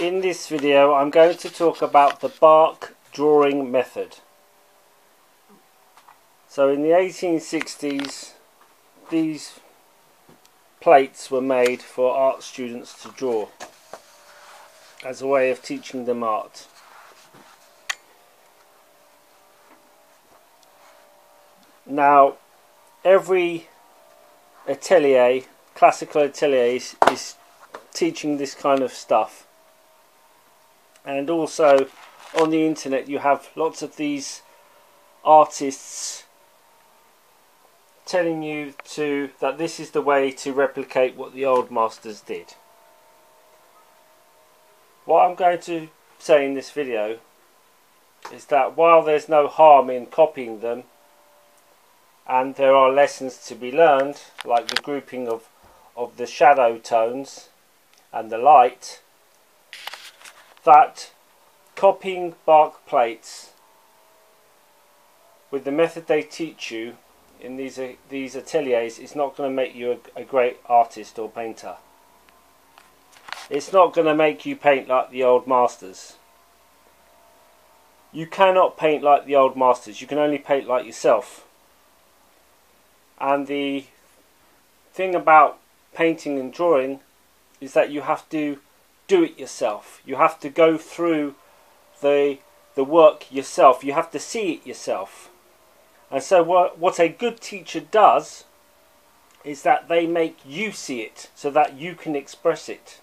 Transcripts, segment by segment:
In this video I'm going to talk about the Bargue drawing method. So in the 1860s these plates were made for art students to draw as a way of teaching them art. Now every atelier, classical atelier is, is teaching this kind of stuff and also on the internet you have lots of these artists telling you to that this is the way to replicate what the old masters did. What I'm going to say in this video is that while there's no harm in copying them and there are lessons to be learned like the grouping of, of the shadow tones and the light that copying Bargue plates with the method they teach you in these uh, these ateliers is not going to make you a, a great artist or painter. It's not going to make you paint like the old masters. You cannot paint like the old masters. You can only paint like yourself. And the thing about painting and drawing is that you have to do it yourself. You have to go through the the work yourself. You have to see it yourself. And so what what a good teacher does is that they make you see it so that you can express it.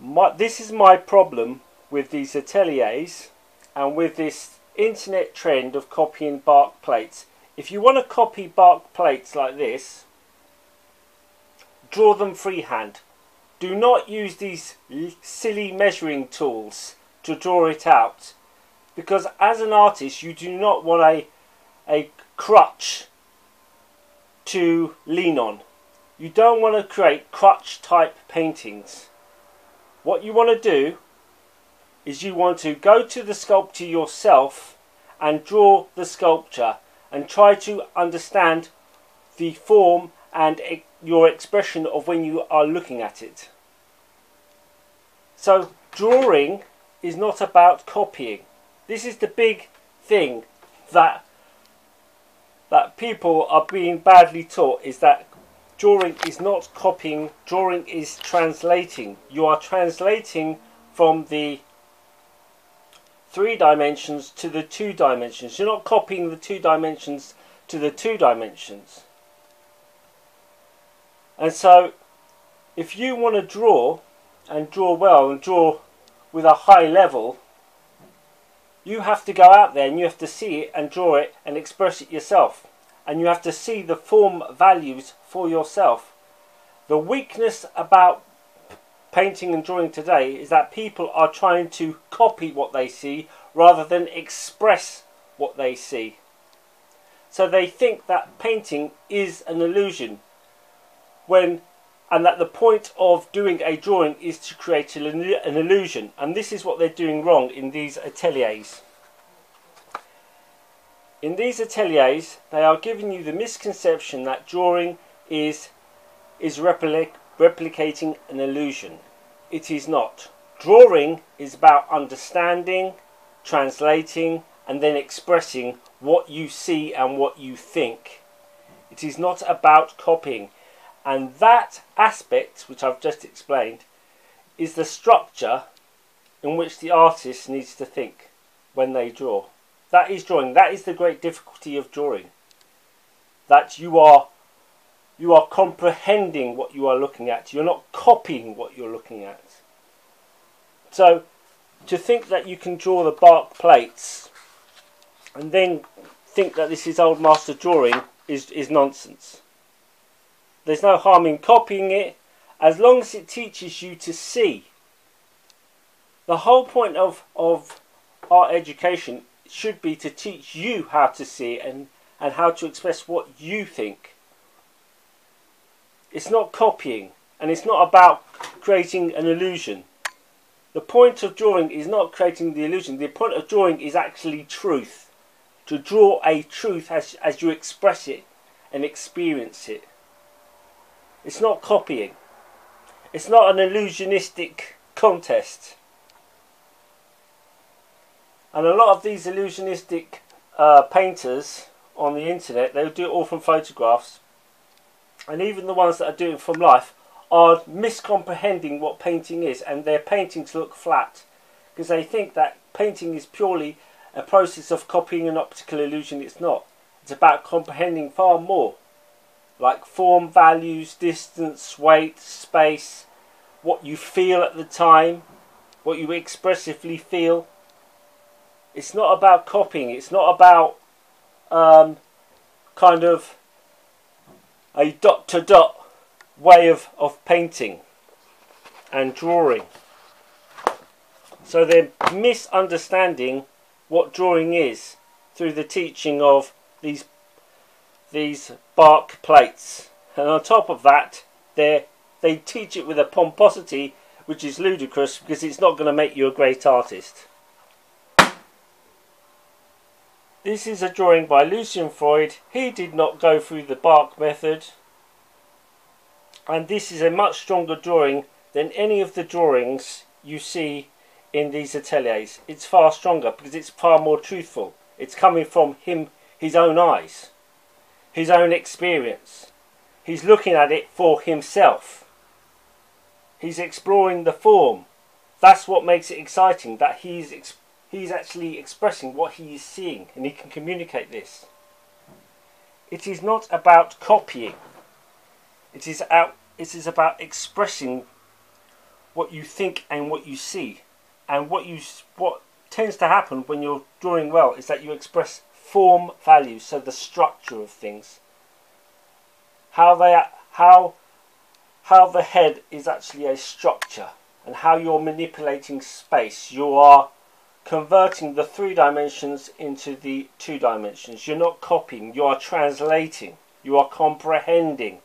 My, this is my problem with these ateliers and with this internet trend of copying Bargue plates. If you want to copy Bargue plates like this, draw them freehand. Do not use these silly measuring tools to draw it out because as an artist you do not want a, a crutch to lean on. You don't want to create crutch type paintings. What you want to do is you want to go to the sculpture yourself and draw the sculpture and try to understand the form and your expression of when you are looking at it. So drawing is not about copying. This is the big thing that that people are being badly taught is that drawing is not copying, drawing is translating. You are translating from the three dimensions to the two dimensions. You're not copying the two dimensions to the two dimensions. And so, if you want to draw and draw well and draw with a high level, you have to go out there and you have to see it and draw it and express it yourself. And you have to see the form values for yourself. The weakness about painting and drawing today is that people are trying to copy what they see rather than express what they see. So they think that painting is an illusion when and that the point of doing a drawing is to create an illusion and this is what they're doing wrong in these ateliers. In these ateliers they are giving you the misconception that drawing is is replic replicating an illusion. It is not. Drawing is about understanding, translating and then expressing what you see and what you think. It is not about copying. And that aspect, which I've just explained, is the structure in which the artist needs to think when they draw. That is drawing. That is the great difficulty of drawing. That you are you are comprehending what you are looking at. You're not copying what you're looking at. So to think that you can draw the Bargue plates and then think that this is old master drawing is, is nonsense. There's no harm in copying it as long as it teaches you to see. The whole point of, of art education should be to teach you how to see and, and how to express what you think. It's not copying and it's not about creating an illusion. The point of drawing is not creating the illusion. The point of drawing is actually truth. To draw a truth as, as you express it and experience it. It's not copying. It's not an illusionistic contest. And a lot of these illusionistic uh, painters on the internet, they'll do it all from photographs. And even the ones that are doing from life are miscomprehending what painting is and their paintings look flat because they think that painting is purely a process of copying an optical illusion. It's not. It's about comprehending far more like form, values, distance, weight, space, what you feel at the time, what you expressively feel. It's not about copying, it's not about um, kind of a dot to dot way of, of painting and drawing. So they're misunderstanding what drawing is through the teaching of these these Bargue plates. And on top of that, they they teach it with a pomposity which is ludicrous because it's not going to make you a great artist. This is a drawing by Lucian Freud. He did not go through the Bargue method. And this is a much stronger drawing than any of the drawings you see in these ateliers. It's far stronger because it's far more truthful. It's coming from him, his own eyes, his own experience. He's looking at it for himself. He's exploring the form. That's what makes it exciting, that he's he's actually expressing what he is seeing and he can communicate this. It is not about copying. It is out it is about expressing what you think and what you see. And what you what tends to happen when you're drawing well is that you express form values, so the structure of things. How they how how the head is actually a structure and how you're manipulating space. You are converting the three dimensions into the two dimensions. You're not copying, you are translating, you are comprehending,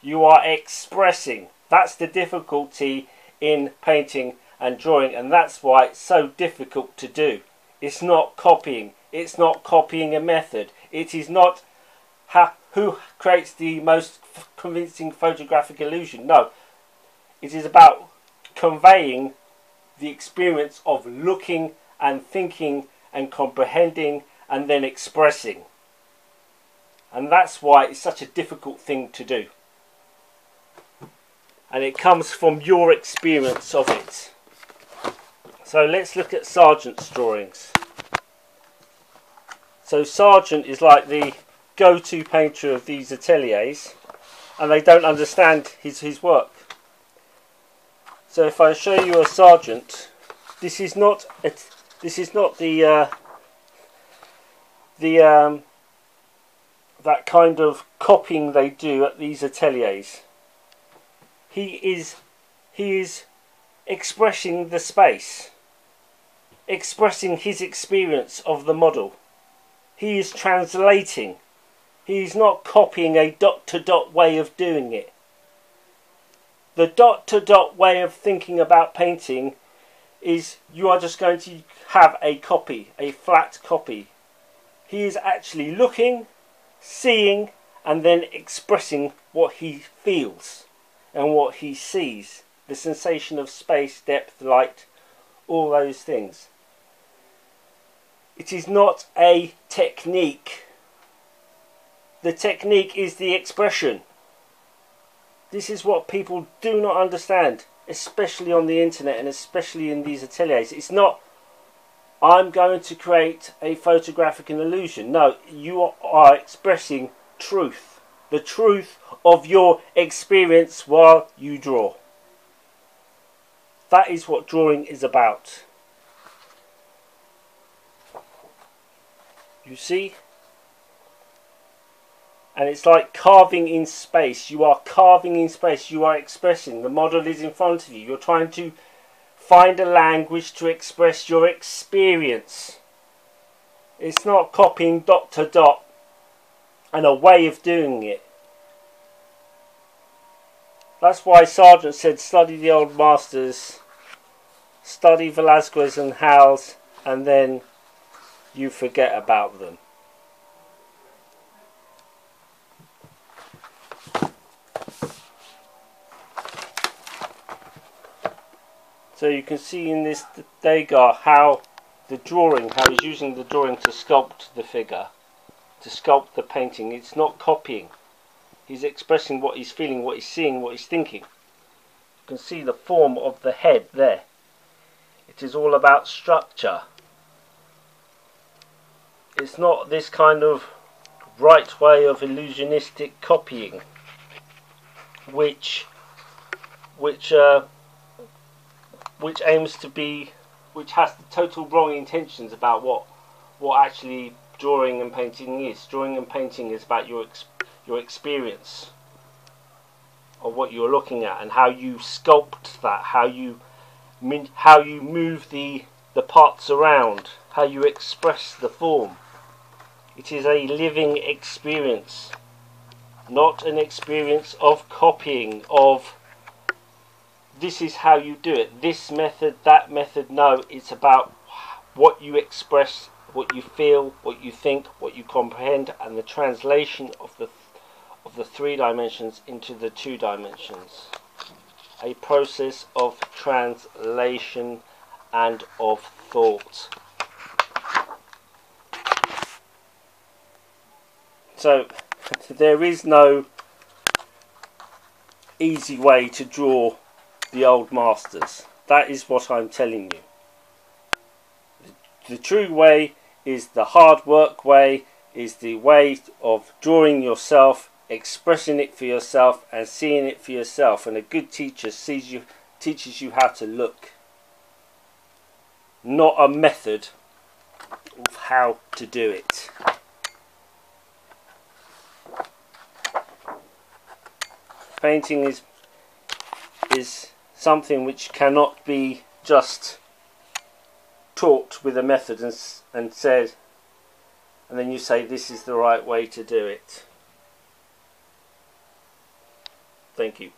you are expressing. That's the difficulty in painting and drawing, and that's why it's so difficult to do. It's not copying, it's not copying a method, it is not who creates the most convincing photographic illusion. No, it is about conveying the experience of looking and thinking and comprehending and then expressing. And that's why it's such a difficult thing to do. And it comes from your experience of it. So let's look at Sargent's drawings. So Sargent is like the go-to painter of these ateliers and they don't understand his, his work. So if I show you a Sargent, this is not a, this is not the uh, the um, that kind of copying they do at these ateliers. He is he is expressing the space, expressing his experience of the model. He is translating. He is not copying a dot to dot way of doing it the dot to dot way of thinking about painting is you are just going to have a copy, a flat copy. He is actually looking, seeing, and then expressing what he feels and what he sees. The sensation of space, depth, light, all those things. It is not a technique. The technique is the expression. This is what people do not understand, especially on the internet and especially in these ateliers. It's not, I'm going to create a photographic illusion. No, you are expressing truth. The truth of your experience while you draw. That is what drawing is about. You see? and it's like carving in space. You are carving in space. You are expressing. The model is in front of you. You're trying to find a language to express your experience. It's not copying dot to dot and a way of doing it. That's why Sargent said study the old masters, study Velasquez and Hals, and then you forget about them. So you can see in this Degas how the drawing, how he's using the drawing to sculpt the figure, to sculpt the painting. It's not copying. He's expressing what he's feeling, what he's seeing, what he's thinking. You can see the form of the head there. It is all about structure. It's not this kind of right way of illusionistic copying, which, which, uh, which aims to be which has the total wrong intentions about what what actually drawing and painting is. Drawing and painting is about your ex your experience of what you're looking at and how you sculpt that, how you how you move the the parts around, how you express the form. It is a living experience, not an experience of copying of this is how you do it. This method, that method. No, it's about what you express, what you feel, what you think, what you comprehend, and the translation of the of the three dimensions into the two dimensions. A process of translation and of thought. So there is no easy way to draw the old masters. That is what I'm telling you. The, true way is the hard work way, is the way of drawing yourself, expressing it for yourself, and seeing it for yourself. And a good teacher sees you, teaches you how to look, not a method of how to do it. Painting is is something which cannot be just taught with a method and, and said, and then you say this is the right way to do it. Thank you.